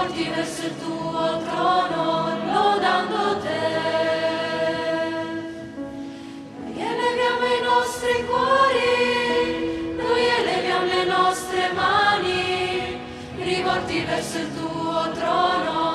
volti verso il tuo trono, lodando te. Noi eleviamo i nostri cuori, noi eleviamo le nostre mani, rivolti verso il tuo trono.